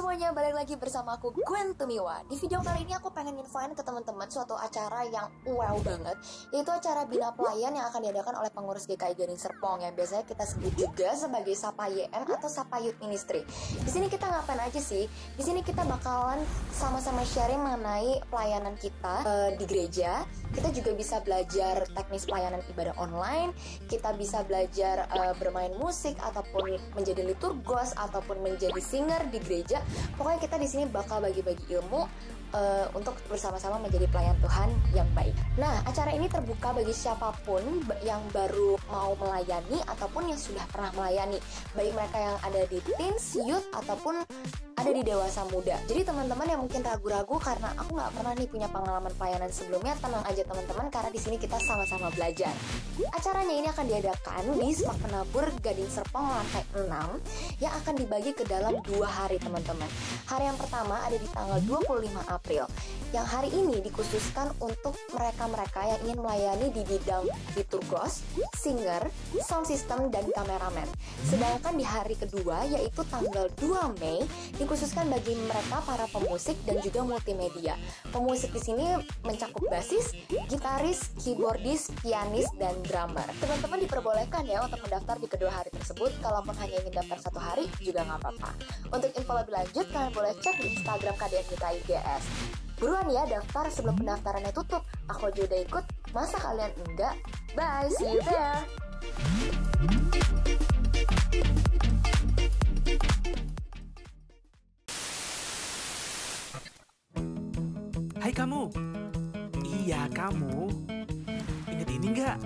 semuanya, balik lagi bersama aku Gwen Tumiwa Di video kali ini aku pengen infoin ke teman-teman suatu acara yang wow banget Yaitu acara Bina Pelayan yang akan diadakan oleh pengurus GKI Gading Serpong Yang biasanya kita sebut juga sebagai Sapa YM atau Sapa Youth Ministry Di sini kita ngapain aja sih? Di sini kita bakalan sama-sama sharing mengenai pelayanan kita uh, di gereja Kita juga bisa belajar teknis pelayanan ibadah online Kita bisa belajar uh, bermain musik ataupun menjadi liturgos ataupun menjadi singer di gereja pokoknya kita di sini bakal bagi-bagi ilmu uh, untuk bersama-sama menjadi pelayan Tuhan yang baik. Nah, acara ini terbuka bagi siapa pun yang baru mau melayani ataupun yang sudah pernah melayani, baik mereka yang ada di teens, youth ataupun ada di dewasa muda. Jadi teman-teman yang mungkin ragu-ragu karena aku nggak pernah nih punya pengalaman pelayanan sebelumnya, tenang aja teman-teman karena di sini kita sama-sama belajar. Acaranya ini akan diadakan di Spak Penabur Gading Serpong lantai 6 yang akan dibagi ke dalam dua hari teman-teman. Hari yang pertama ada di tanggal 25 April yang hari ini dikhususkan untuk mereka-mereka yang ingin melayani di bidang liturgos, singer, sound system, dan kameramen. Sedangkan di hari kedua yaitu tanggal 2 Mei dikhususkan bagi mereka para pemusik dan juga multimedia. Pemusik di sini mencakup basis, gitaris, keyboardis, pianis, dan drummer. Teman-teman diperbolehkan ya untuk mendaftar di kedua hari tersebut. Kalaupun hanya ingin daftar satu hari juga nggak apa-apa. Untuk info lebih lanjut kalian boleh cek di Instagram KDN IGS. Buruan ya daftar sebelum pendaftarannya tutup. Aku aja udah ikut, masa kalian enggak? Bye, see you there! Hai kamu. Iya, kamu. Ingat ini nggak?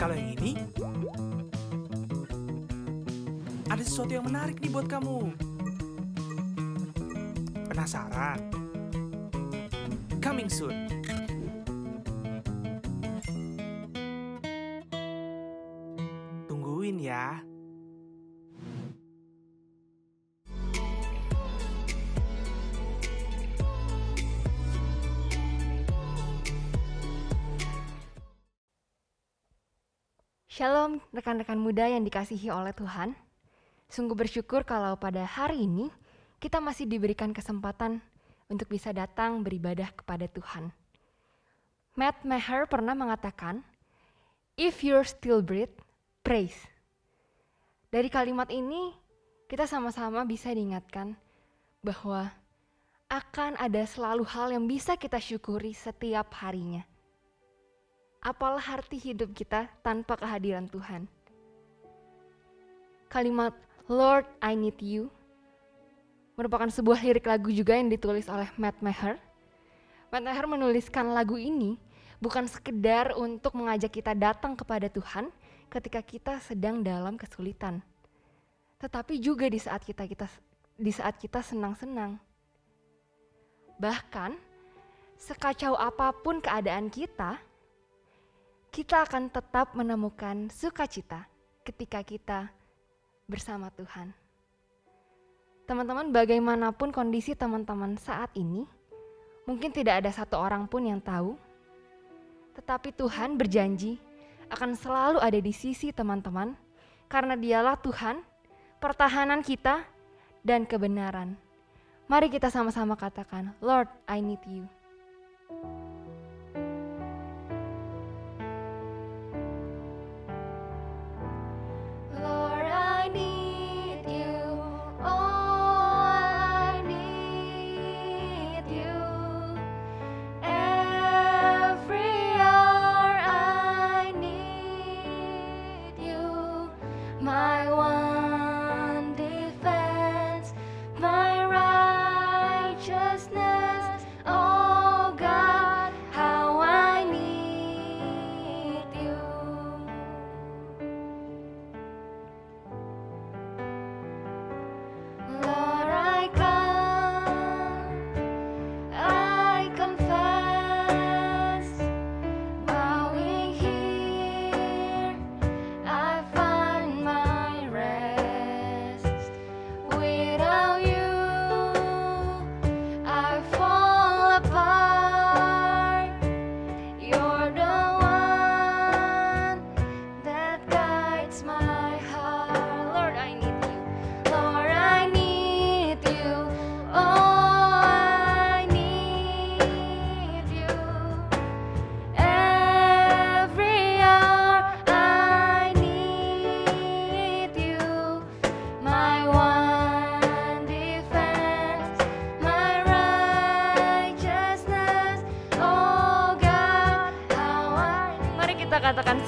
Kalau yang ini, ada sesuatu yang menarik nih buat kamu. Penasaran? Coming soon. Shalom rekan-rekan muda yang dikasihi oleh Tuhan. Sungguh bersyukur kalau pada hari ini kita masih diberikan kesempatan untuk bisa datang beribadah kepada Tuhan. Matt Maher pernah mengatakan, If you're still breathe, praise. Dari kalimat ini, kita sama-sama bisa diingatkan bahwa akan ada selalu hal yang bisa kita syukuri setiap harinya apalah arti hidup kita tanpa kehadiran Tuhan. Kalimat Lord I need you merupakan sebuah lirik lagu juga yang ditulis oleh Matt Maher. Matt Maher menuliskan lagu ini bukan sekedar untuk mengajak kita datang kepada Tuhan ketika kita sedang dalam kesulitan. Tetapi juga di saat kita kita di saat kita senang-senang. Bahkan sekacau apa pun keadaan kita, kita akan tetap menemukan sukacita ketika kita bersama Tuhan. Teman-teman, bagaimanapun kondisi teman-teman saat ini, mungkin tidak ada satu orang pun yang tahu, tetapi Tuhan berjanji akan selalu ada di sisi teman-teman, karena Dialah Tuhan, pertahanan kita, dan kebenaran. Mari kita sama-sama katakan, Lord, I need you.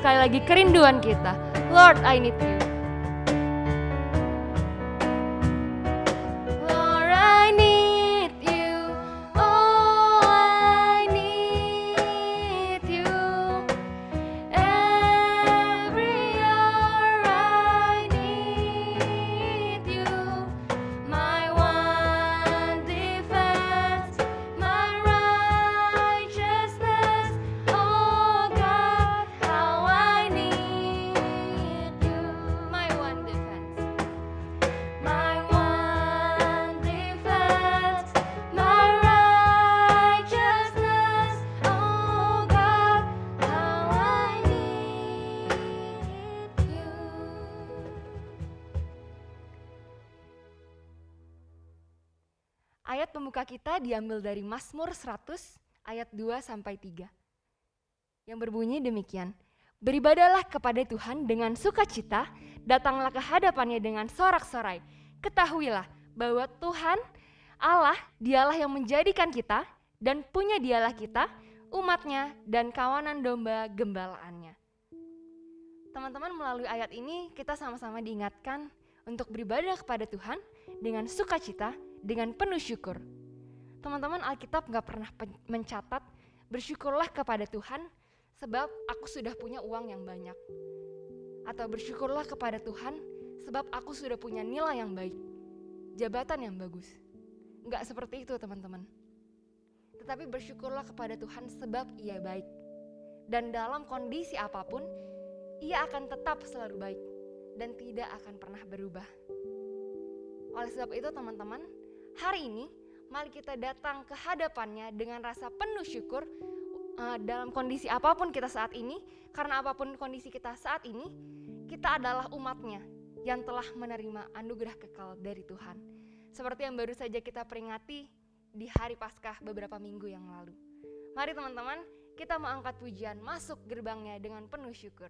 Sekali lagi kerinduan kita. Lord, I need you. Diambil dari Mazmur 100 ayat 2 sampai 3. Yang berbunyi demikian. Beribadalah kepada Tuhan dengan sukacita, datanglah ke hadapannya dengan sorak-sorai. Ketahuilah bahwa Tuhan Allah dialah yang menjadikan kita dan punya dialah kita, umatnya dan kawanan domba gembalaannya. Teman-teman melalui ayat ini kita sama-sama diingatkan untuk beribadah kepada Tuhan dengan sukacita, dengan penuh syukur. Teman-teman Alkitab nggak pernah mencatat bersyukurlah kepada Tuhan sebab aku sudah punya uang yang banyak. Atau bersyukurlah kepada Tuhan sebab aku sudah punya nilai yang baik, jabatan yang bagus. Nggak seperti itu teman-teman. Tetapi bersyukurlah kepada Tuhan sebab ia baik. Dan dalam kondisi apa pun, ia akan tetap selalu baik dan tidak akan pernah berubah. Oleh sebab itu teman-teman, hari ini mari kita datang ke hadapannya dengan rasa penuh syukur uh, dalam kondisi apa pun kita saat ini, karena apa pun kondisi kita saat ini, kita adalah umatnya yang telah menerima anugerah kekal dari Tuhan. Seperti yang baru saja kita peringati di hari Paskah beberapa minggu yang lalu. Mari teman-teman, kita mau angkat pujian masuk gerbangnya dengan penuh syukur.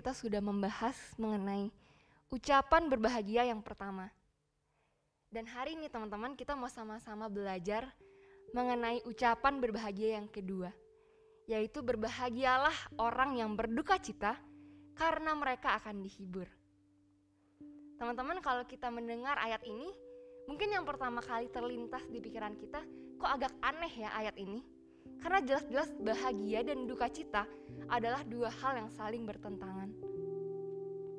Kita sudah membahas mengenai ucapan berbahagia yang pertama. Dan hari ini teman-teman kita mau sama-sama belajar mengenai ucapan berbahagia yang kedua. Yaitu berbahagialah orang yang berduka cita karena mereka akan dihibur. Teman-teman kalau kita mendengar ayat ini, mungkin yang pertama kali terlintas di pikiran kita, kok agak aneh ya ayat ini? Karena jelas-jelas bahagia dan duka cita adalah dua hal yang saling bertentangan.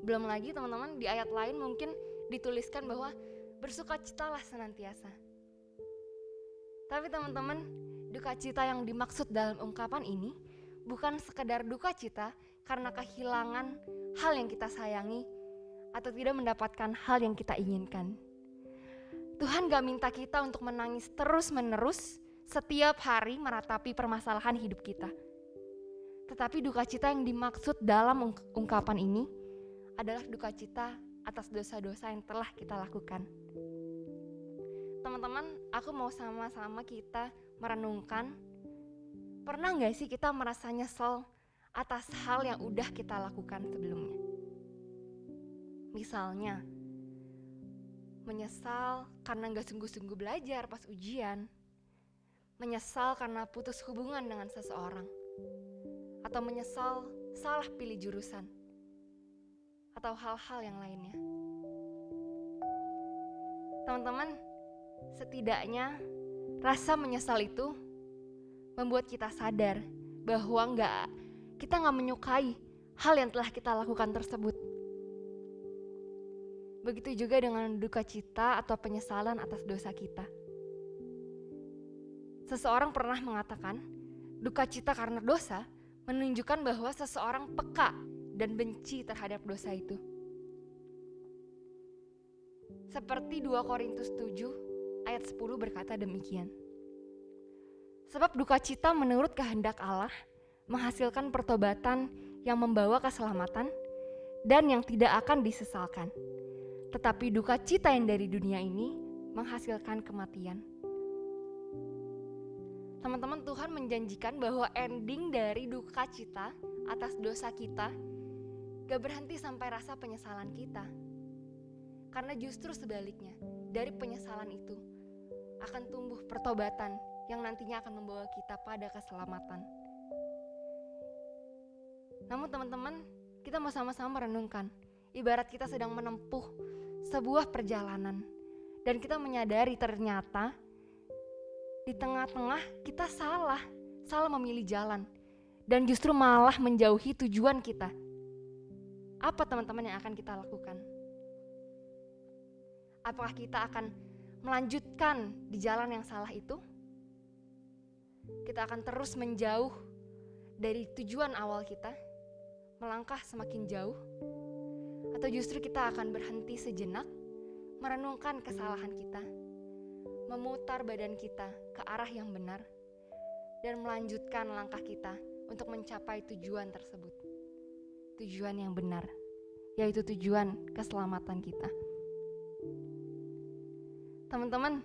Belum lagi teman-teman di ayat lain mungkin dituliskan bahwa bersuka citalah senantiasa. Tapi teman-teman, duka cita yang dimaksud dalam ungkapan ini bukan sekedar duka cita karena kehilangan hal yang kita sayangi atau tidak mendapatkan hal yang kita inginkan. Tuhan gak minta kita untuk menangis terus-menerus setiap hari meratapi permasalahan hidup kita. Tetapi duka cita yang dimaksud dalam ungkapan ini adalah duka cita atas dosa-dosa yang telah kita lakukan. Teman-teman, aku mau sama-sama kita merenungkan, pernah nggak sih kita merasa nyesel atas hal yang udah kita lakukan sebelumnya? Misalnya, menyesal karena nggak sungguh-sungguh belajar pas ujian, menyesal karena putus hubungan dengan seseorang, atau menyesal salah pilih jurusan, atau hal-hal yang lainnya. Teman-teman, setidaknya rasa menyesal itu membuat kita sadar bahwa nggak kita nggak menyukai hal yang telah kita lakukan tersebut. Begitu juga dengan duka cita atau penyesalan atas dosa kita. Seseorang pernah mengatakan, duka cita karena dosa menunjukkan bahwa seseorang peka dan benci terhadap dosa itu. Seperti 2 Korintus 7 ayat 10 berkata demikian. Sebab duka cita menurut kehendak Allah menghasilkan pertobatan yang membawa keselamatan dan yang tidak akan disesalkan. Tetapi duka cita yang dari dunia ini menghasilkan kematian. Teman-teman, Tuhan menjanjikan bahwa ending dari duka cita atas dosa kita gak berhenti sampai rasa penyesalan kita. Karena justru sebaliknya, dari penyesalan itu akan tumbuh pertobatan yang nantinya akan membawa kita pada keselamatan. Namun teman-teman, kita mau sama-sama merenungkan, ibarat kita sedang menempuh sebuah perjalanan dan kita menyadari ternyata di tengah-tengah kita salah, salah memilih jalan dan justru malah menjauhi tujuan kita. Apa teman-teman yang akan kita lakukan? Apakah kita akan melanjutkan di jalan yang salah itu? Kita akan terus menjauh dari tujuan awal kita, melangkah semakin jauh, atau justru kita akan berhenti sejenak, merenungkan kesalahan kita, memutar badan kita ke arah yang benar, dan melanjutkan langkah kita untuk mencapai tujuan tersebut. Tujuan yang benar, yaitu tujuan keselamatan kita. Teman-teman,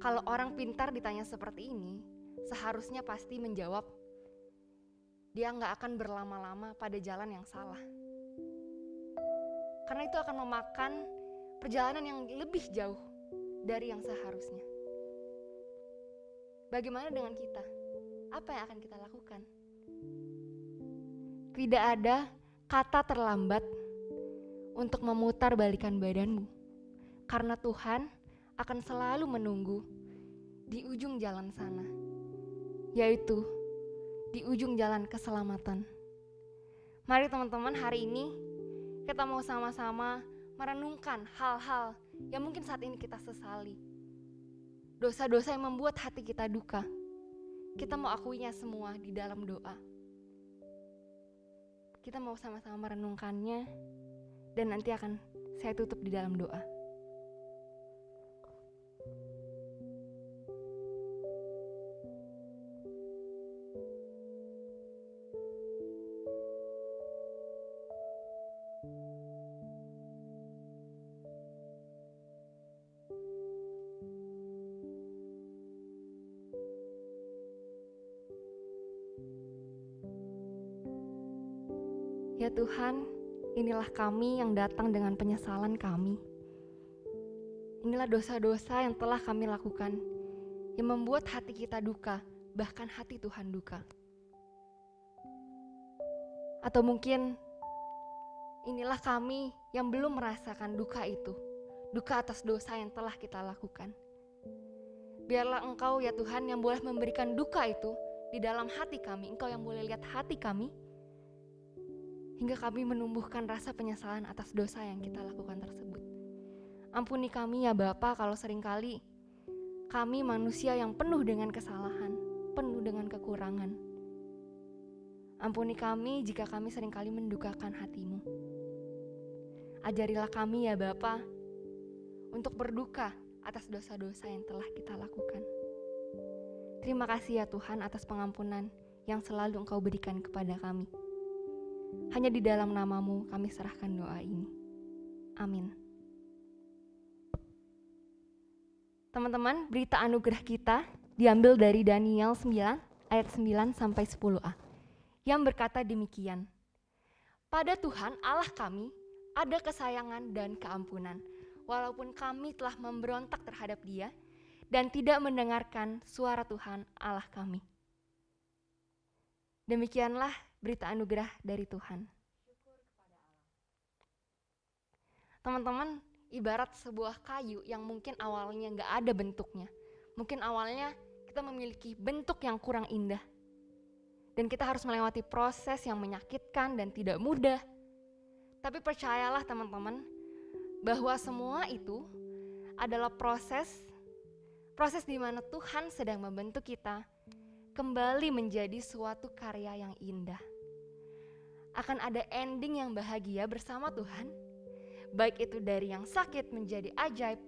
kalau orang pintar ditanya seperti ini, seharusnya pasti menjawab, dia nggak akan berlama-lama pada jalan yang salah. Karena itu akan memakan perjalanan yang lebih jauh dari yang seharusnya. Bagaimana dengan kita? Apa yang akan kita lakukan? Tidak ada kata terlambat untuk memutar balikan badanmu karena Tuhan akan selalu menunggu di ujung jalan sana, yaitu di ujung jalan keselamatan. Mari teman-teman hari ini kita mau sama-sama merenungkan hal-hal yang mungkin saat ini kita sesali. Dosa-dosa yang membuat hati kita duka. Kita mau akuinya semua di dalam doa. Kita mau sama-sama merenungkannya dan nanti akan saya tutup di dalam doa. Ya Tuhan, inilah kami yang datang dengan penyesalan kami. Inilah dosa-dosa yang telah kami lakukan, yang membuat hati kita duka, bahkan hati Tuhan duka. Atau mungkin inilah kami yang belum merasakan duka itu, duka atas dosa yang telah kita lakukan. Biarlah Engkau, ya Tuhan, yang boleh memberikan duka itu di dalam hati kami, Engkau yang boleh lihat hati kami, hingga kami menumbuhkan rasa penyesalan atas dosa yang kita lakukan tersebut. Ampuni kami ya Bapa kalau sering kali kami manusia yang penuh dengan kesalahan, penuh dengan kekurangan. Ampuni kami jika kami sering kali mendukakan hatimu. Ajarilah kami ya Bapa untuk berduka atas dosa-dosa yang telah kita lakukan. Terima kasih ya Tuhan atas pengampunan yang selalu Engkau berikan kepada kami. Hanya di dalam namamu kami serahkan doa ini. Amin. Teman-teman, berita anugerah kita diambil dari Daniel 9 ayat 9 sampai 10a yang berkata demikian. Pada Tuhan Allah kami ada kesayangan dan keampunan, walaupun kami telah memberontak terhadap Dia dan tidak mendengarkan suara Tuhan Allah kami. Demikianlah berita anugerah dari Tuhan. Teman-teman, ibarat sebuah kayu yang mungkin awalnya nggak ada bentuknya. Mungkin awalnya kita memiliki bentuk yang kurang indah. Dan kita harus melewati proses yang menyakitkan dan tidak mudah. Tapi percayalah teman-teman, bahwa semua itu adalah proses proses di mana Tuhan sedang membentuk kita kembali menjadi suatu karya yang indah. Akan ada ending yang bahagia bersama Tuhan, baik itu dari yang sakit menjadi ajaib,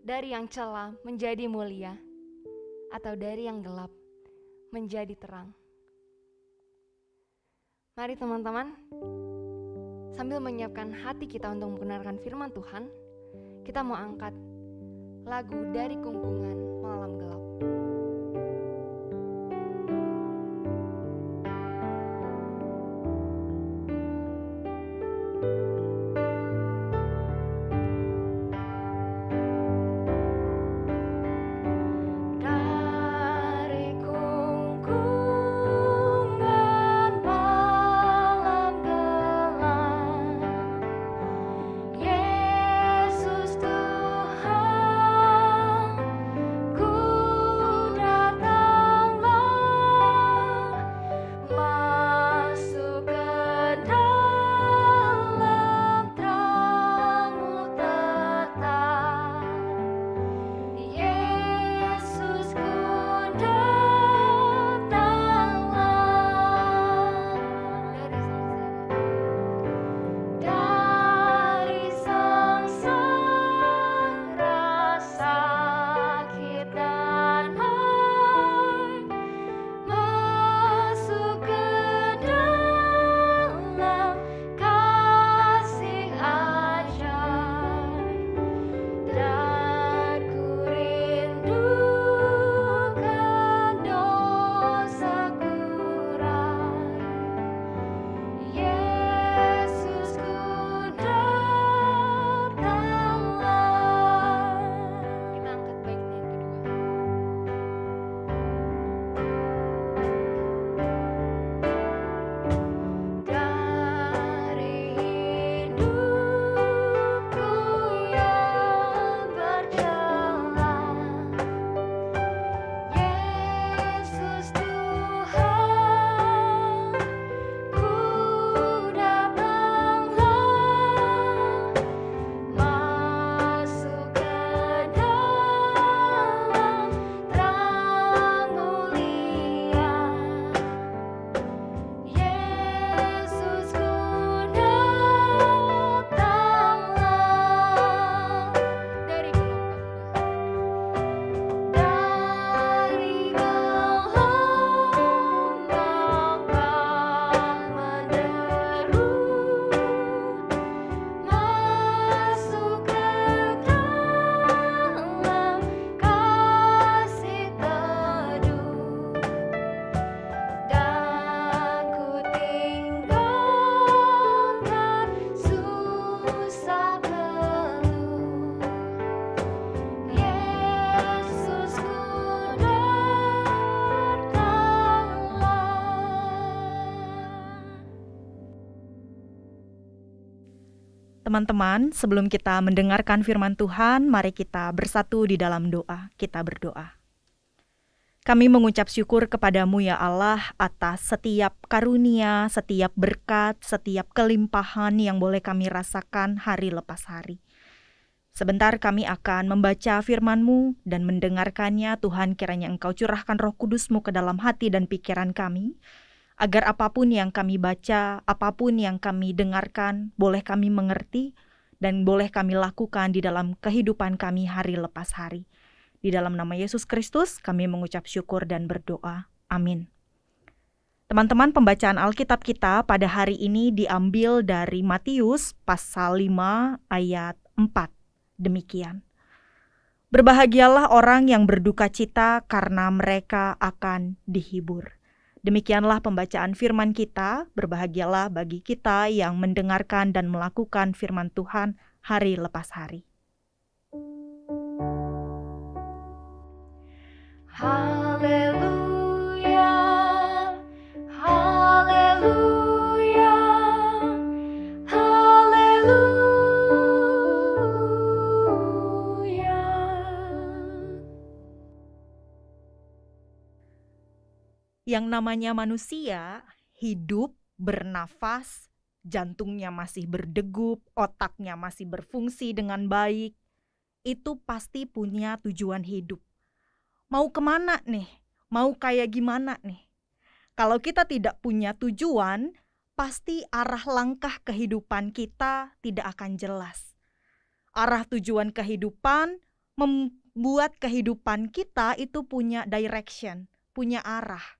dari yang celah menjadi mulia, atau dari yang gelap menjadi terang. Mari teman-teman, sambil menyiapkan hati kita untuk mendengarkan firman Tuhan, kita mau angkat lagu dari kungkungan malam Teman-teman, sebelum kita mendengarkan firman Tuhan, mari kita bersatu di dalam doa. Kita berdoa. Kami mengucap syukur kepadamu ya Allah atas setiap karunia, setiap berkat, setiap kelimpahan yang boleh kami rasakan hari lepas hari. Sebentar kami akan membaca firman-Mu dan mendengarkannya. Tuhan kiranya Engkau curahkan roh kudus-Mu ke dalam hati dan pikiran kami, agar apa pun yang kami baca, apa pun yang kami dengarkan, boleh kami mengerti dan boleh kami lakukan di dalam kehidupan kami hari lepas hari. Di dalam nama Yesus Kristus, kami mengucap syukur dan berdoa. Amin. Teman-teman, pembacaan Alkitab kita pada hari ini diambil dari Matius pasal 5 ayat 4. Demikian. Berbahagialah orang yang berduka cita karena mereka akan dihibur. Demikianlah pembacaan firman kita. Berbahagialah bagi kita yang mendengarkan dan melakukan firman Tuhan hari lepas hari. Yang namanya manusia hidup, bernafas, jantungnya masih berdegup, otaknya masih berfungsi dengan baik, itu pasti punya tujuan hidup. Mau ke mana nih? Mau kayak gimana nih? Kalau kita tidak punya tujuan, pasti arah langkah kehidupan kita tidak akan jelas. Arah tujuan kehidupan membuat kehidupan kita itu punya direction, punya arah.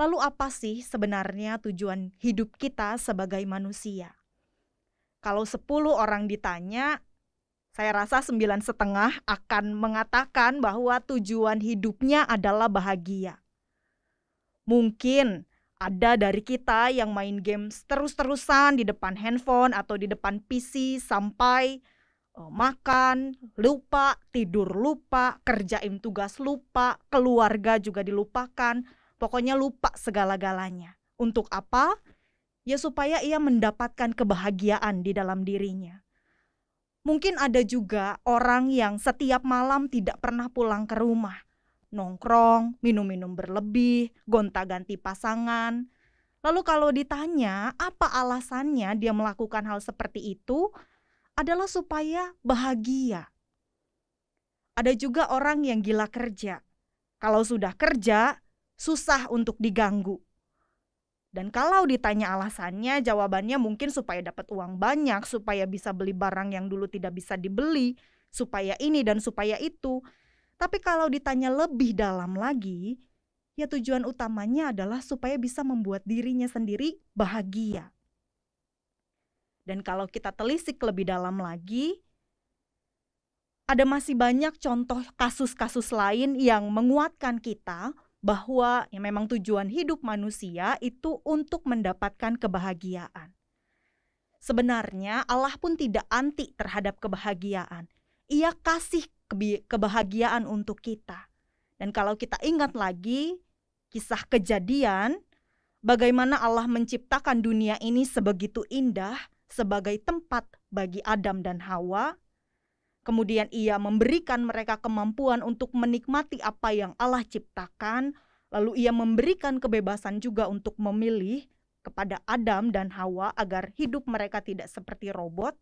Lalu apa sih sebenarnya tujuan hidup kita sebagai manusia? Kalau 10 orang ditanya, saya rasa sembilan setengah akan mengatakan bahwa tujuan hidupnya adalah bahagia. Mungkin ada dari kita yang main games terus-terusan di depan handphone atau di depan PC sampai uh, makan lupa, tidur lupa, kerjain tugas lupa, keluarga juga dilupakan, pokoknya lupa segala-galanya. Untuk apa? Ya supaya ia mendapatkan kebahagiaan di dalam dirinya. Mungkin ada juga orang yang setiap malam tidak pernah pulang ke rumah. Nongkrong, minum-minum berlebih, gonta-ganti pasangan. Lalu kalau ditanya apa alasannya dia melakukan hal seperti itu, adalah supaya bahagia. Ada juga orang yang gila kerja. Kalau sudah kerja, susah untuk diganggu. Dan kalau ditanya alasannya, jawabannya mungkin supaya dapat uang banyak, supaya bisa beli barang yang dulu tidak bisa dibeli, supaya ini dan supaya itu. Tapi kalau ditanya lebih dalam lagi, ya tujuan utamanya adalah supaya bisa membuat dirinya sendiri bahagia. Dan kalau kita telisik lebih dalam lagi, ada masih banyak contoh kasus-kasus lain yang menguatkan kita bahwa ya memang tujuan hidup manusia itu untuk mendapatkan kebahagiaan. Sebenarnya Allah pun tidak anti terhadap kebahagiaan. Ia kasih kebahagiaan untuk kita. Dan kalau kita ingat lagi kisah kejadian bagaimana Allah menciptakan dunia ini sebegitu indah sebagai tempat bagi Adam dan Hawa Kemudian ia memberikan mereka kemampuan untuk menikmati apa yang Allah ciptakan, lalu ia memberikan kebebasan juga untuk memilih kepada Adam dan Hawa agar hidup mereka tidak seperti robot.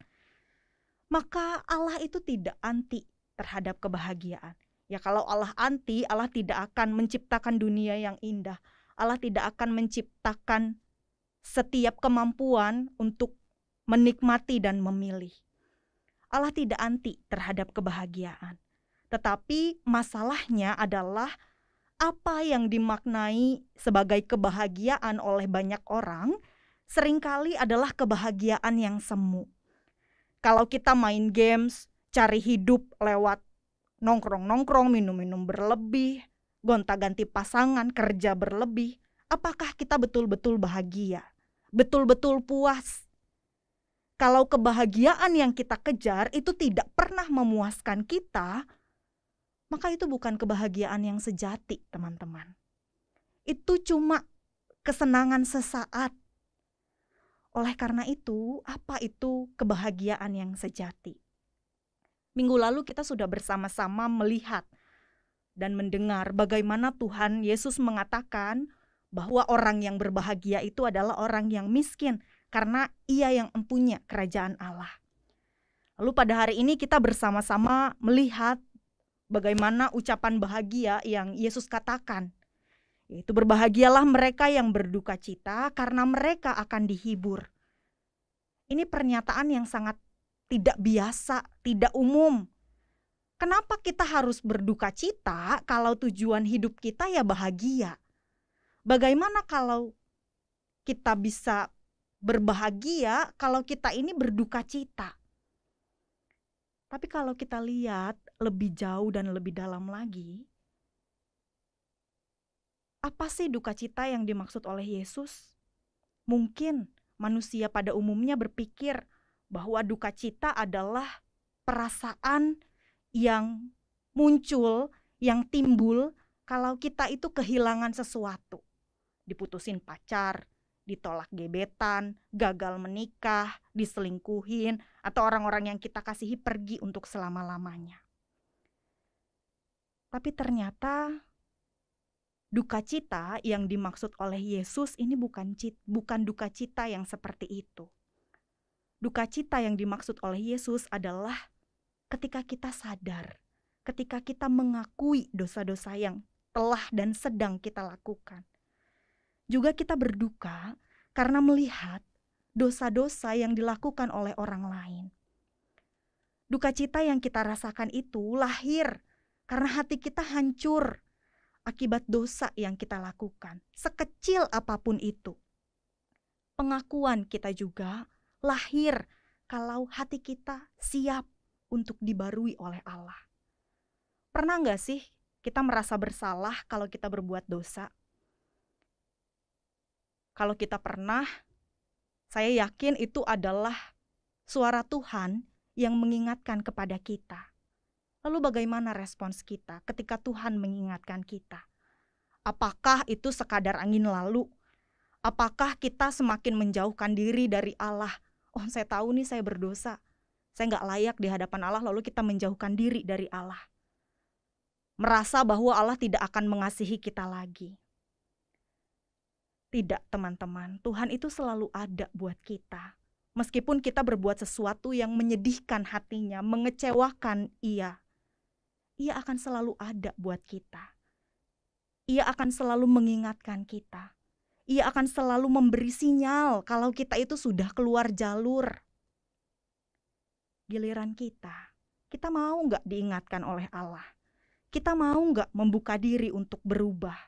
Maka Allah itu tidak anti terhadap kebahagiaan. Ya kalau Allah anti, Allah tidak akan menciptakan dunia yang indah. Allah tidak akan menciptakan setiap kemampuan untuk menikmati dan memilih. Allah tidak anti terhadap kebahagiaan. Tetapi masalahnya adalah apa yang dimaknai sebagai kebahagiaan oleh banyak orang sering kali adalah kebahagiaan yang semu. Kalau kita main games, cari hidup lewat nongkrong-nongkrong, minum-minum berlebih, gonta-ganti pasangan, kerja berlebih, apakah kita betul-betul bahagia? Betul-betul puas kalau kebahagiaan yang kita kejar itu tidak pernah memuaskan kita, maka itu bukan kebahagiaan yang sejati, teman-teman. Itu cuma kesenangan sesaat. Oleh karena itu, apa itu kebahagiaan yang sejati? Minggu lalu kita sudah bersama-sama melihat dan mendengar bagaimana Tuhan Yesus mengatakan bahwa orang yang berbahagia itu adalah orang yang miskin karena ia yang empunya kerajaan Allah. Lalu pada hari ini kita bersama-sama melihat bagaimana ucapan bahagia yang Yesus katakan. Yaitu berbahagialah mereka yang berduka cita karena mereka akan dihibur. Ini pernyataan yang sangat tidak biasa, tidak umum. Kenapa kita harus berduka cita kalau tujuan hidup kita ya bahagia? Bagaimana kalau kita bisa berbahagia kalau kita ini berduka cita? Tapi kalau kita lihat lebih jauh dan lebih dalam lagi, apa sih duka cita yang dimaksud oleh Yesus? Mungkin manusia pada umumnya berpikir bahwa duka cita adalah perasaan yang muncul, yang timbul kalau kita itu kehilangan sesuatu. Diputusin pacar, ditolak gebetan, gagal menikah, diselingkuhin, atau orang-orang yang kita kasihi pergi untuk selama-lamanya. Tapi ternyata duka cita yang dimaksud oleh Yesus ini bukan cit, bukan duka cita yang seperti itu. Duka cita yang dimaksud oleh Yesus adalah ketika kita sadar, ketika kita mengakui dosa-dosa yang telah dan sedang kita lakukan juga kita berduka karena melihat dosa-dosa yang dilakukan oleh orang lain. Duka cita yang kita rasakan itu lahir karena hati kita hancur akibat dosa yang kita lakukan, sekecil apa pun itu. Pengakuan kita juga lahir kalau hati kita siap untuk dibarui oleh Allah. Pernah nggak sih kita merasa bersalah kalau kita berbuat dosa? Kalau kita pernah, saya yakin itu adalah suara Tuhan yang mengingatkan kepada kita. Lalu bagaimana respons kita ketika Tuhan mengingatkan kita? Apakah itu sekadar angin lalu? Apakah kita semakin menjauhkan diri dari Allah? Oh saya tahu nih saya berdosa. Saya nggak layak di hadapan Allah lalu kita menjauhkan diri dari Allah. Merasa bahwa Allah tidak akan mengasihi kita lagi. Tidak, teman-teman. Tuhan itu selalu ada buat kita. Meskipun kita berbuat sesuatu yang menyedihkan hatinya, mengecewakan Ia, Ia akan selalu ada buat kita. Ia akan selalu mengingatkan kita. Ia akan selalu memberi sinyal kalau kita itu sudah keluar jalur. Giliran kita, kita mau nggak diingatkan oleh Allah? Kita mau nggak membuka diri untuk berubah?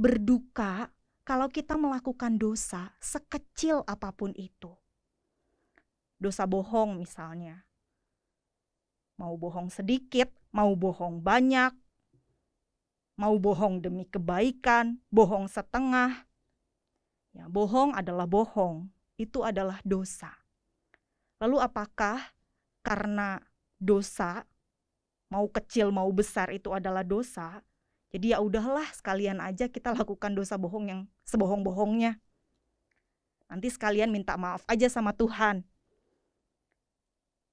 Berduka kalau kita melakukan dosa sekecil apa pun itu. Dosa bohong misalnya. Mau bohong sedikit, mau bohong banyak, mau bohong demi kebaikan, bohong setengah. Ya, bohong adalah bohong, itu adalah dosa. Lalu apakah karena dosa mau kecil mau besar itu adalah dosa, jadi ya udahlah sekalian aja kita lakukan dosa bohong yang sebohong-bohongnya. Nanti sekalian minta maaf aja sama Tuhan.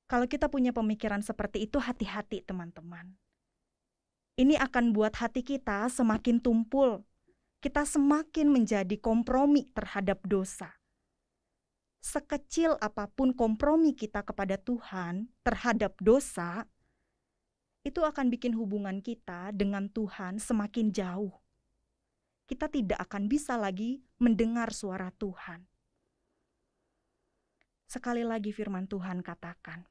Kalau kita punya pemikiran seperti itu hati-hati teman-teman. Ini akan buat hati kita semakin tumpul. Kita semakin menjadi kompromi terhadap dosa. Sekecil apa pun kompromi kita kepada Tuhan terhadap dosa, itu akan bikin hubungan kita dengan Tuhan semakin jauh. Kita tidak akan bisa lagi mendengar suara Tuhan. Sekali lagi firman Tuhan katakan,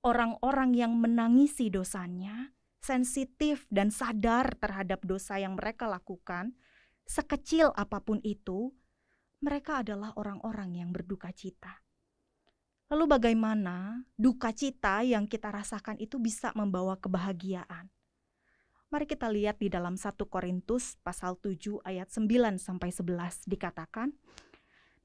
orang-orang yang menangisi dosanya sensitif dan sadar terhadap dosa yang mereka lakukan, sekecil apa pun itu, mereka adalah orang-orang yang berduka cita. Lalu bagaimana duka cita yang kita rasakan itu bisa membawa kebahagiaan? Mari kita lihat di dalam 1 Korintus pasal 7 ayat 9 sampai 11 dikatakan,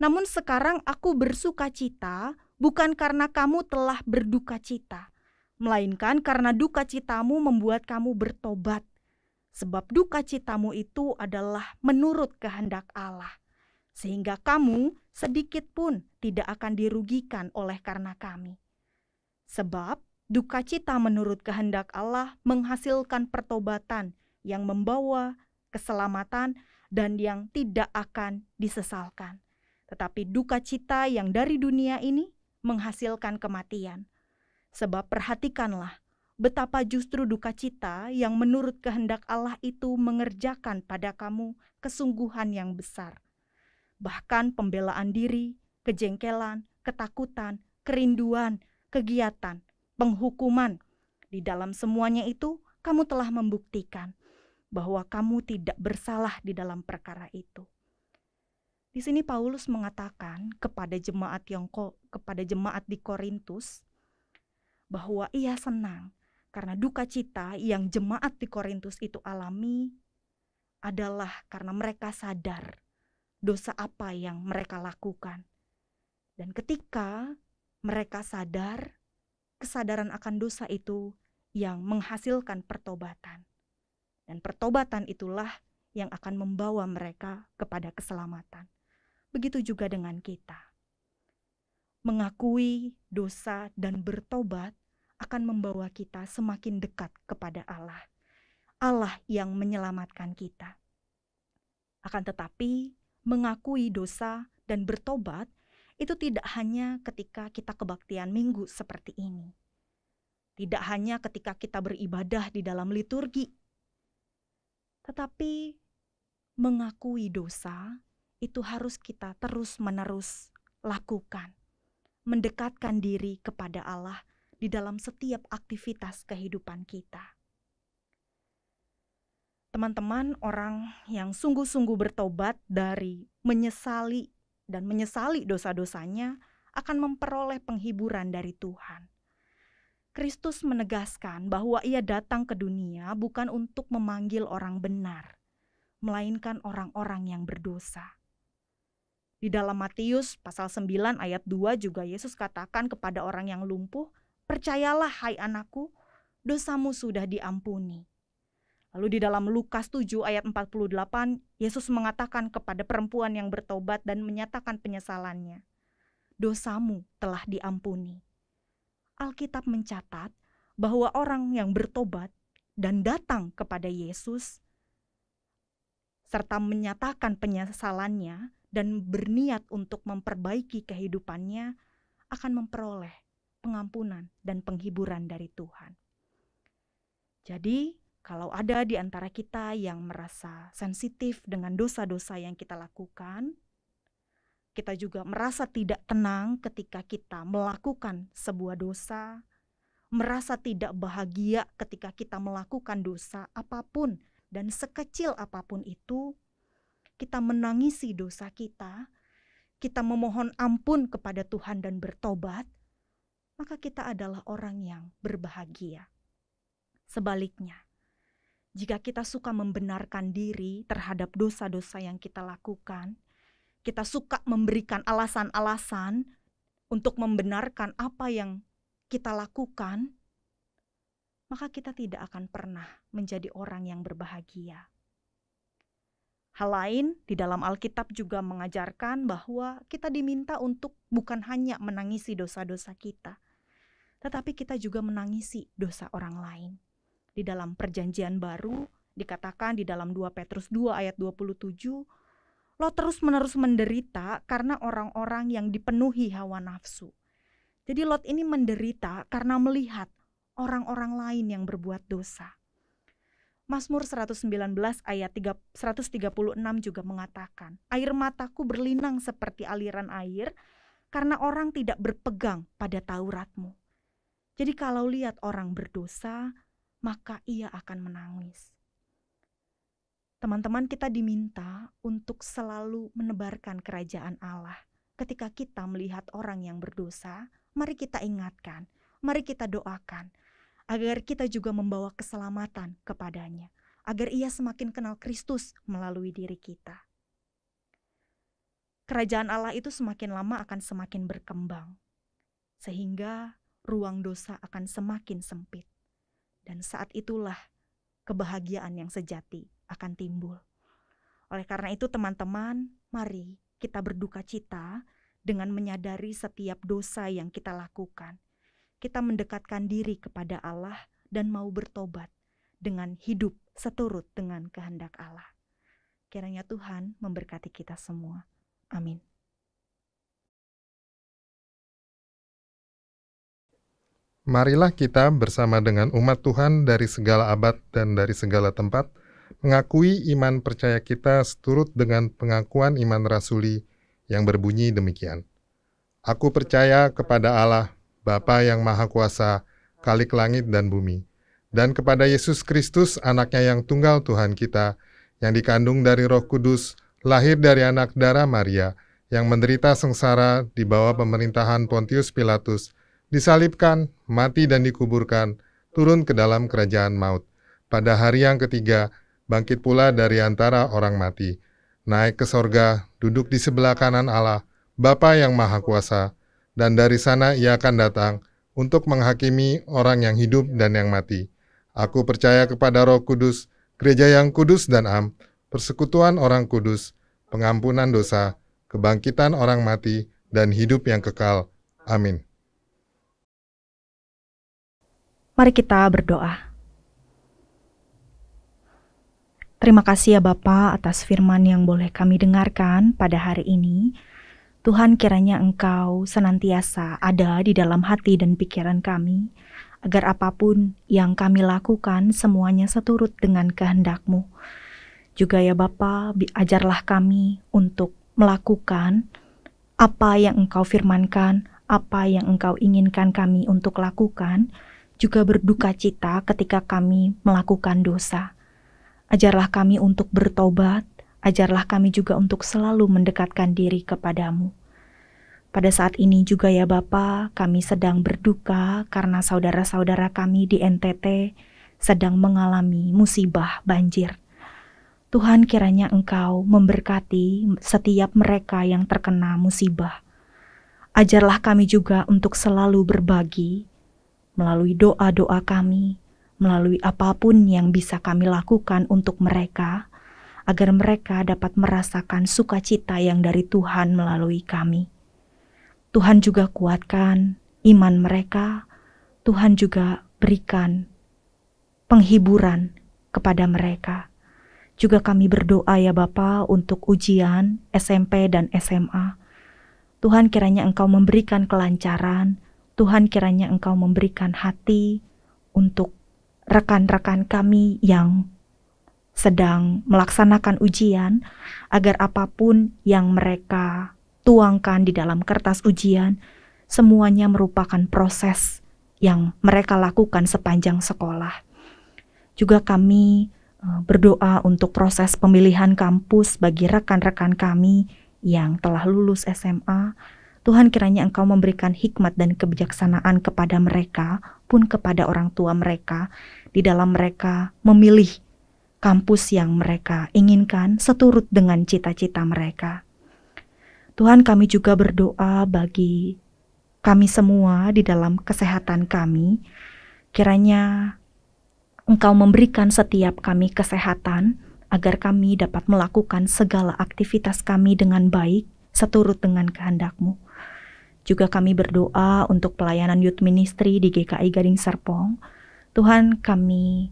"Namun sekarang aku bersuka cita bukan karena kamu telah berduka cita, melainkan karena duka citamu membuat kamu bertobat. Sebab duka citamu itu adalah menurut kehendak Allah, sehingga kamu sedikit pun tidak akan dirugikan oleh karena kami. Sebab duka cita menurut kehendak Allah menghasilkan pertobatan yang membawa keselamatan dan yang tidak akan disesalkan. Tetapi duka cita yang dari dunia ini menghasilkan kematian. Sebab perhatikanlah betapa justru duka cita yang menurut kehendak Allah itu mengerjakan pada kamu kesungguhan yang besar bahkan pembelaan diri, kejengkelan, ketakutan, kerinduan, kegiatan, penghukuman. Di dalam semuanya itu, kamu telah membuktikan bahwa kamu tidak bersalah di dalam perkara itu. Di sini Paulus mengatakan kepada jemaat yang kepada jemaat di Korintus bahwa ia senang karena duka cita yang jemaat di Korintus itu alami adalah karena mereka sadar dosa apa yang mereka lakukan. Dan ketika mereka sadar, kesadaran akan dosa itu yang menghasilkan pertobatan. Dan pertobatan itulah yang akan membawa mereka kepada keselamatan. Begitu juga dengan kita. Mengakui dosa dan bertobat akan membawa kita semakin dekat kepada Allah. Allah yang menyelamatkan kita. Akan tetapi, mengakui dosa dan bertobat itu tidak hanya ketika kita kebaktian minggu seperti ini. Tidak hanya ketika kita beribadah di dalam liturgi. Tetapi mengakui dosa itu harus kita terus-menerus lakukan. Mendekatkan diri kepada Allah di dalam setiap aktivitas kehidupan kita teman-teman orang yang sungguh-sungguh bertobat dari menyesali dan menyesali dosa-dosanya akan memperoleh penghiburan dari Tuhan. Kristus menegaskan bahwa ia datang ke dunia bukan untuk memanggil orang benar, melainkan orang-orang yang berdosa. Di dalam Matius pasal 9 ayat 2 juga Yesus katakan kepada orang yang lumpuh, "Percayalah hai anakku, dosamu sudah diampuni." Lalu di dalam Lukas 7 ayat 48, Yesus mengatakan kepada perempuan yang bertobat dan menyatakan penyesalannya, dosamu telah diampuni. Alkitab mencatat bahwa orang yang bertobat dan datang kepada Yesus serta menyatakan penyesalannya dan berniat untuk memperbaiki kehidupannya akan memperoleh pengampunan dan penghiburan dari Tuhan. Jadi, kalau ada di antara kita yang merasa sensitif dengan dosa-dosa yang kita lakukan, kita juga merasa tidak tenang ketika kita melakukan sebuah dosa, merasa tidak bahagia ketika kita melakukan dosa apa pun dan sekecil apa pun itu, kita menangisi dosa kita, kita memohon ampun kepada Tuhan dan bertobat, maka kita adalah orang yang berbahagia. Sebaliknya, jika kita suka membenarkan diri terhadap dosa-dosa yang kita lakukan, kita suka memberikan alasan-alasan untuk membenarkan apa yang kita lakukan, maka kita tidak akan pernah menjadi orang yang berbahagia. Hal lain di dalam Alkitab juga mengajarkan bahwa kita diminta untuk bukan hanya menangisi dosa-dosa kita, tetapi kita juga menangisi dosa orang lain di dalam perjanjian baru dikatakan di dalam 2 Petrus 2 ayat 27 lo terus-menerus menderita karena orang-orang yang dipenuhi hawa nafsu. Jadi Lot ini menderita karena melihat orang-orang lain yang berbuat dosa. Mazmur 119 ayat 3, 136 juga mengatakan, Air mataku berlinang seperti aliran air karena orang tidak berpegang pada Tauratmu. Jadi kalau lihat orang berdosa, maka ia akan menangis. Teman-teman, kita diminta untuk selalu menebarkan kerajaan Allah. Ketika kita melihat orang yang berdosa, mari kita ingatkan, mari kita doakan agar kita juga membawa keselamatan kepadanya, agar ia semakin kenal Kristus melalui diri kita. Kerajaan Allah itu semakin lama akan semakin berkembang, sehingga ruang dosa akan semakin sempit. Dan saat itulah kebahagiaan yang sejati akan timbul. Oleh karena itu teman-teman, mari kita berduka cita dengan menyadari setiap dosa yang kita lakukan. Kita mendekatkan diri kepada Allah dan mau bertobat dengan hidup seturut dengan kehendak Allah. Kiranya Tuhan memberkati kita semua. Amin. Marilah kita bersama dengan umat Tuhan dari segala abad dan dari segala tempat mengakui iman percaya kita seturut dengan pengakuan iman rasuli yang berbunyi demikian. Aku percaya kepada Allah, Bapa yang Maha Kuasa, Kalik langit dan bumi, dan kepada Yesus Kristus, anaknya yang tunggal Tuhan kita, yang dikandung dari roh kudus, lahir dari anak darah Maria, yang menderita sengsara di bawah pemerintahan Pontius Pilatus, disalibkan, mati dan dikuburkan, turun ke dalam kerajaan maut. Pada hari yang ketiga, bangkit pula dari antara orang mati, naik ke sorga, duduk di sebelah kanan Allah, Bapa yang Maha Kuasa, dan dari sana ia akan datang untuk menghakimi orang yang hidup dan yang mati. Aku percaya kepada roh kudus, gereja yang kudus dan am, persekutuan orang kudus, pengampunan dosa, kebangkitan orang mati, dan hidup yang kekal. Amin. Mari kita berdoa. Terima kasih ya Bapa atas firman yang boleh kami dengarkan pada hari ini. Tuhan kiranya Engkau senantiasa ada di dalam hati dan pikiran kami, agar apa pun yang kami lakukan semuanya seturut dengan kehendak-Mu. Juga ya Bapa, ajarlah kami untuk melakukan apa yang Engkau firmankan, apa yang Engkau inginkan kami untuk lakukan, juga berduka cita ketika kami melakukan dosa. Ajarlah kami untuk bertobat, ajarlah kami juga untuk selalu mendekatkan diri kepadamu. Pada saat ini juga ya Bapa, kami sedang berduka karena saudara-saudara kami di NTT sedang mengalami musibah banjir. Tuhan kiranya Engkau memberkati setiap mereka yang terkena musibah. Ajarlah kami juga untuk selalu berbagi, melalui doa-doa kami, melalui apa pun yang bisa kami lakukan untuk mereka, agar mereka dapat merasakan sukacita yang dari Tuhan melalui kami. Tuhan juga kuatkan iman mereka, Tuhan juga berikan penghiburan kepada mereka. Juga kami berdoa ya Bapa untuk ujian SMP dan SMA. Tuhan kiranya Engkau memberikan kelancaran, Tuhan kiranya Engkau memberikan hati untuk rekan-rekan kami yang sedang melaksanakan ujian, agar apa pun yang mereka tuangkan di dalam kertas ujian, semuanya merupakan proses yang mereka lakukan sepanjang sekolah. Juga kami eh, berdoa untuk proses pemilihan kampus bagi rekan-rekan kami yang telah lulus SMA, Tuhan kiranya Engkau memberikan hikmat dan kebijaksanaan kepada mereka, pun kepada orang tua mereka, di dalam mereka memilih kampus yang mereka inginkan seturut dengan cita-cita mereka. Tuhan kami juga berdoa bagi kami semua di dalam kesehatan kami, kiranya Engkau memberikan setiap kami kesehatan agar kami dapat melakukan segala aktivitas kami dengan baik seturut dengan kehendak-Mu. Juga kami berdoa untuk pelayanan youth ministry di GKI Gading Serpong. Tuhan kami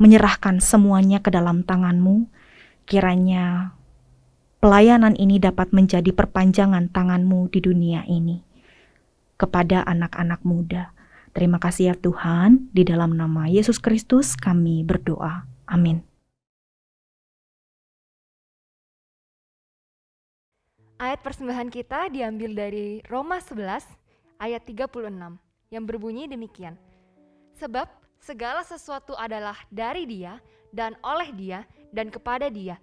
menyerahkan semuanya ke dalam tangan-Mu. Kiranya pelayanan ini dapat menjadi perpanjangan tangan-Mu di dunia ini. Kepada anak-anak muda. Terima kasih ya Tuhan, di dalam nama Yesus Kristus kami berdoa. Amin. Ayat persembahan kita diambil dari Roma 11 ayat 36 yang berbunyi demikian. Sebab segala sesuatu adalah dari dia dan oleh dia dan kepada dia.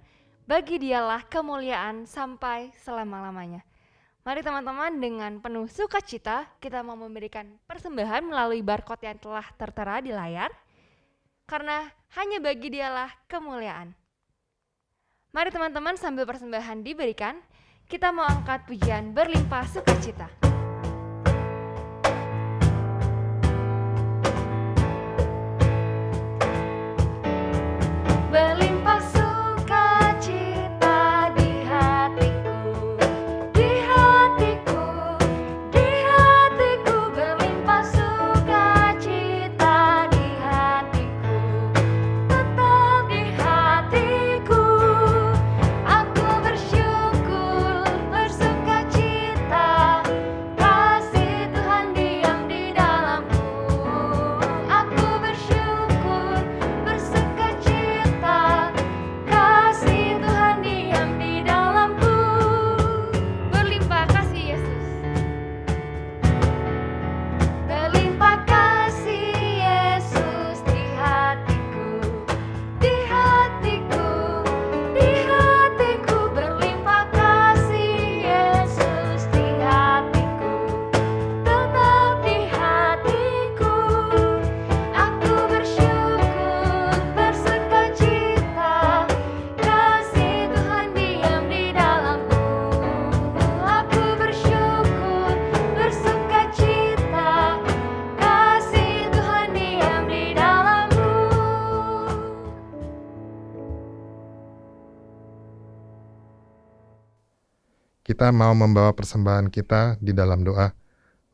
Bagi dialah kemuliaan sampai selama-lamanya. Mari teman-teman dengan penuh sukacita kita mau memberikan persembahan melalui barcode yang telah tertera di layar. Karena hanya bagi dialah kemuliaan. Mari teman-teman sambil persembahan diberikan, kita mau angkat pujian berlimpah sukacita. Mau membawa persembahan kita di dalam doa.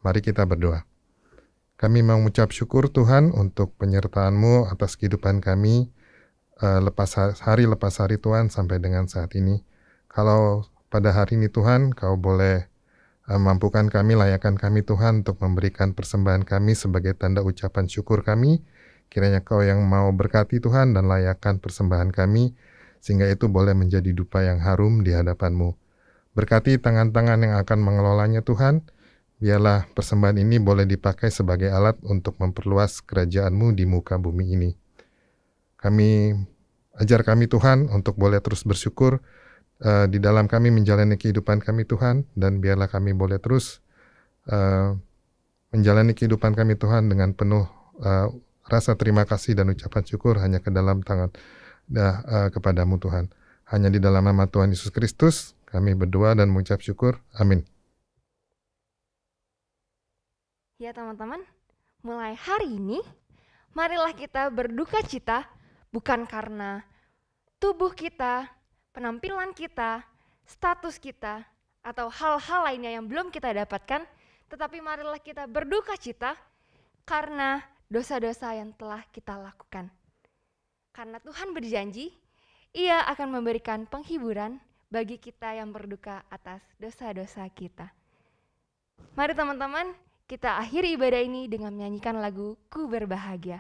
Mari kita berdoa. Kami mengucap syukur Tuhan untuk penyertaan-Mu atas kehidupan kami uh, lepas hari lepas hari Tuhan sampai dengan saat ini. Kalau pada hari ini Tuhan, Kau boleh uh, mampukan kami, layakan kami Tuhan untuk memberikan persembahan kami sebagai tanda ucapan syukur kami. Kiranya Kau yang mau berkati Tuhan dan layakan persembahan kami, sehingga itu boleh menjadi dupa yang harum di hadapan-Mu. Berkati tangan-tangan yang akan mengelolanya Tuhan, biarlah persembahan ini boleh dipakai sebagai alat untuk memperluas kerajaan-Mu di muka bumi ini. Kami ajar kami Tuhan untuk boleh terus bersyukur uh, di dalam kami menjalani kehidupan kami Tuhan dan biarlah kami boleh terus uh, menjalani kehidupan kami Tuhan dengan penuh uh, rasa terima kasih dan ucapan syukur hanya ke dalam tangan uh, kepadamu Tuhan. Hanya di dalam nama Tuhan Yesus Kristus kami berdoa dan mengucap syukur. Amin. Ya teman-teman, mulai hari ini marilah kita berduka cita bukan karena tubuh kita penampilan kita, status kita, atau hal-hal lainnya yang belum kita dapatkan, tetapi marilah kita berduka cita karena dosa-dosa yang telah kita lakukan. Karena Tuhan berjanji, Ia akan memberikan penghiburan bagi kita yang berduka atas dosa-dosa kita. Mari teman-teman, kita akhiri ibadah ini dengan menyanyikan lagu Ku Berbahagia.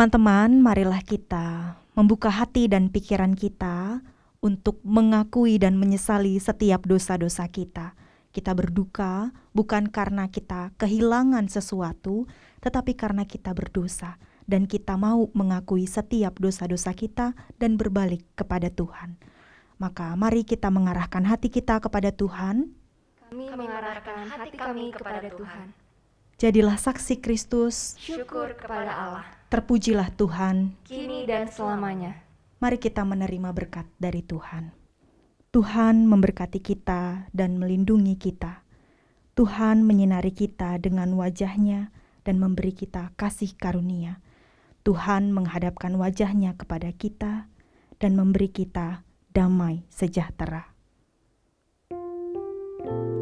Teman-teman, marilah kita membuka hati dan pikiran kita untuk mengakui dan menyesali setiap dosa-dosa kita. Kita berduka bukan karena kita kehilangan sesuatu, tetapi karena kita berdosa dan kita mau mengakui setiap dosa-dosa kita dan berbalik kepada Tuhan. Maka mari kita mengarahkan hati kita kepada Tuhan. Kami mengarahkan hati kami kepada Tuhan. Jadilah saksi Kristus. Syukur kepada Allah. Terpujilah Tuhan, kini dan selamanya. Mari kita menerima berkat dari Tuhan. Tuhan memberkati kita dan melindungi kita. Tuhan menyinari kita dengan wajahnya dan memberi kita kasih karunia. Tuhan menghadapkan wajahnya kepada kita dan memberi kita damai sejahtera. balik lagi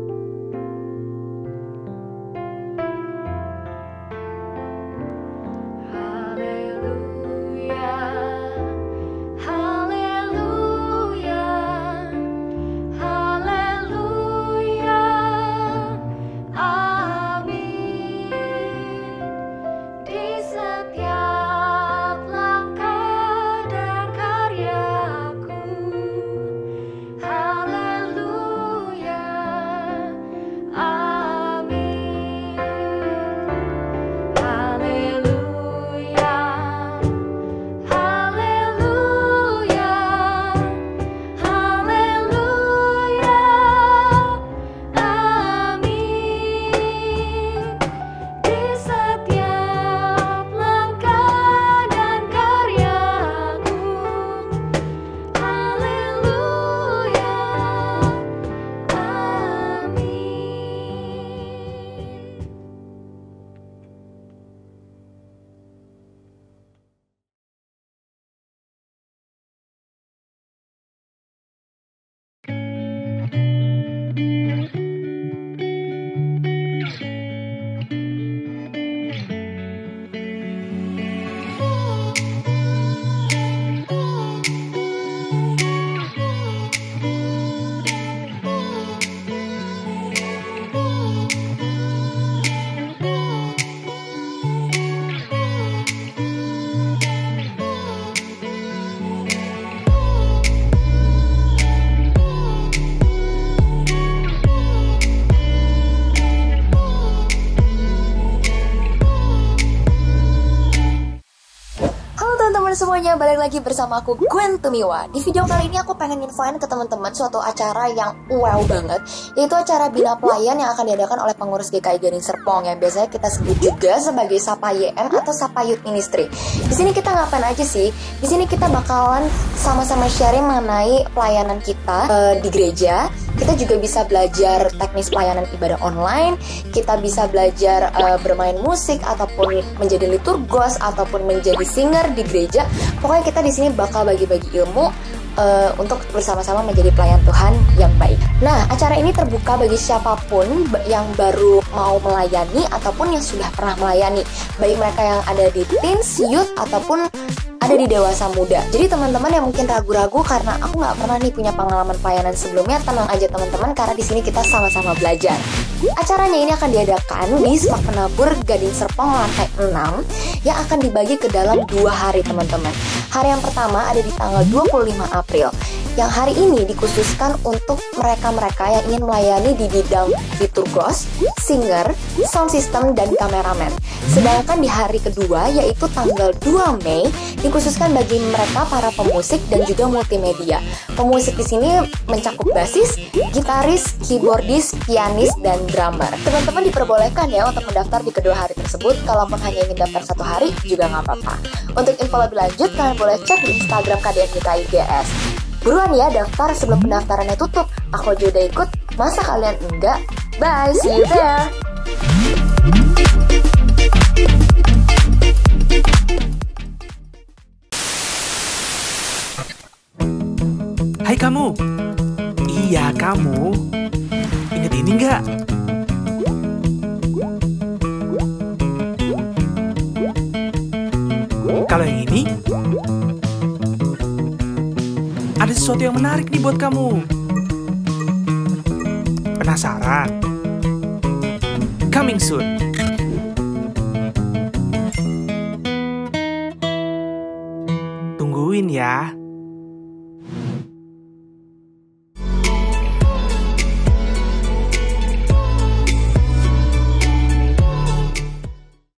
bersama aku Gwen Tumiwa. Di video kali ini aku pengen infoin ke teman-teman suatu acara yang wow banget. Yaitu acara Bina Pelayan yang akan diadakan oleh pengurus GKI Gading Serpong Yang biasanya kita sebut juga sebagai Sapa YM atau Sapa Youth Ministry. Di sini kita ngapain aja sih? Di sini kita bakalan sama-sama sharing mengenai pelayanan kita uh, di gereja kita juga bisa belajar teknis pelayanan ibadah online, kita bisa belajar uh, bermain musik ataupun menjadi liturgos ataupun menjadi singer di gereja. Pokoknya kita di sini bakal bagi-bagi ilmu uh, untuk bersama-sama menjadi pelayan Tuhan yang baik. Nah, acara ini terbuka bagi siapa pun yang baru mau melayani ataupun yang sudah pernah melayani, baik mereka yang ada di teens, youth ataupun ada di dewasa muda. Jadi teman-teman yang mungkin ragu-ragu karena aku nggak pernah nih punya pengalaman pelayanan sebelumnya, tenang aja teman-teman karena di sini kita sama-sama belajar. Acaranya ini akan diadakan di Sepak Penabur Gading Serpong lantai 6 yang akan dibagi ke dalam dua hari teman-teman. Hari yang pertama ada di tanggal 25 April yang hari ini dikhususkan untuk mereka-mereka yang ingin melayani di bidang liturgos, singer, sound system, dan kameramen. Sedangkan di hari kedua yaitu tanggal 2 Mei dikhususkan bagi mereka para pemusik dan juga multimedia. Pemusik di sini mencakup basis, gitaris, keyboardis, pianis, dan drummer. Teman-teman diperbolehkan ya untuk mendaftar di kedua hari tersebut. Kalaupun hanya ingin daftar satu hari juga nggak apa-apa. Untuk info lebih lanjut kalian boleh cek di Instagram KDN GS. Buruan ya daftar sebelum pendaftarannya tutup. Aku juga ikut, masa kalian enggak? Bye, see you there! Hai kamu. Iya, kamu. Ingat ini enggak? Kalau yang ini, ada sesuatu yang menarik nih buat kamu. Penasaran? Coming soon. Tungguin ya.